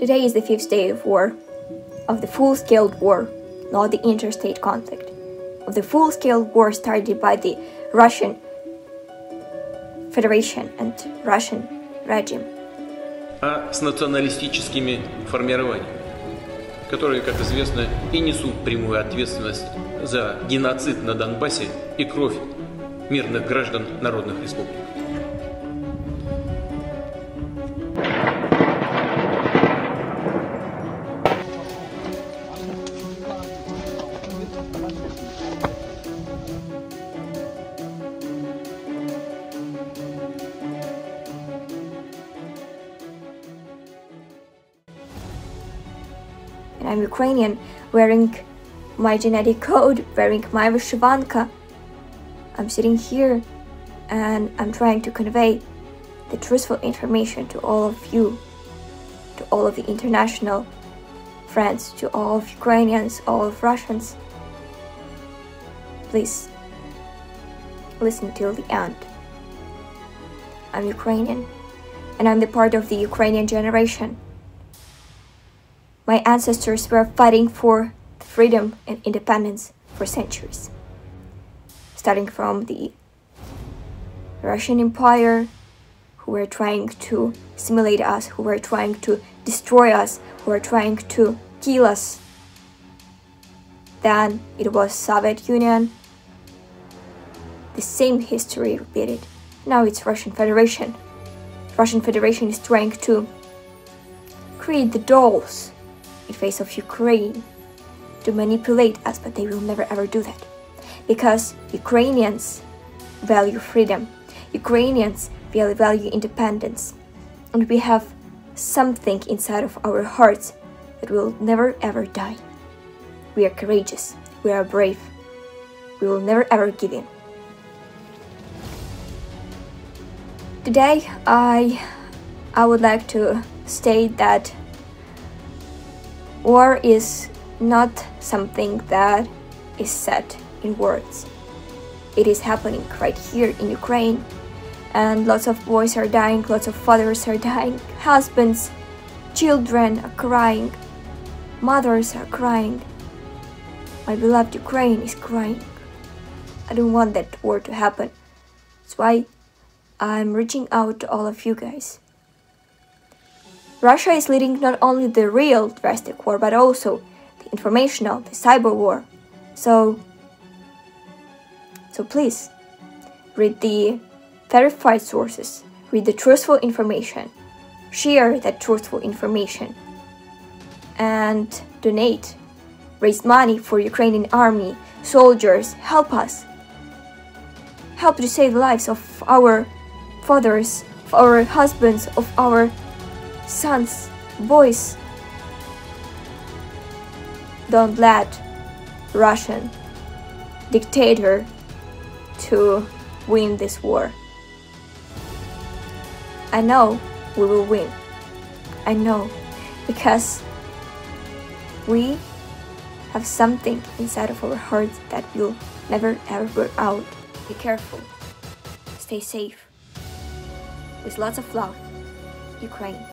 Today is the fifth day of war, of the full-scale war, not the interstate conflict, of the full-scale war started by the Russian Federation and Russian regime. а с националистическими формированиями, которые, как известно, и несут прямую ответственность за геноцид на Донбассе и кровь мирных граждан народных республик. And I'm Ukrainian, wearing my genetic code, wearing my vyshyvanka. I'm sitting here and I'm trying to convey the truthful information to all of you, to all of the international friends, to all of Ukrainians, all of Russians. Please listen till the end. I'm Ukrainian and I'm the part of the Ukrainian generation. My ancestors were fighting for freedom and independence for centuries. Starting from the Russian Empire, who were trying to assimilate us, who were trying to destroy us, who were trying to kill us. Then it was Soviet Union. The same history repeated. Now it's Russian Federation. Russian Federation is trying to create the dolls face of Ukraine to manipulate us, but they will never ever do that. Because Ukrainians value freedom, Ukrainians really value independence, and we have something inside of our hearts that will never ever die. We are courageous, we are brave, we will never ever give in. Today, I, I would like to state that war is not something that is said in words. It is happening right here in Ukraine, and lots of boys are dying, lots of fathers are dying, husbands, children are crying, mothers are crying. My beloved Ukraine is crying. I don't want that war to happen. That's why I'm reaching out to all of you guys. Russia is leading not only the real drastic war, but also the informational, the cyber war. So, so please, read the verified sources, read the truthful information, share that truthful information, and donate. Raise money for Ukrainian army, soldiers, help us. Help to save lives of our fathers, of our husbands, of our sons, boys. Don't let Russian dictator to win this war. I know we will win. I know because we have something inside of our hearts that will never ever burn out. Be careful. Stay safe. With lots of love, Ukraine.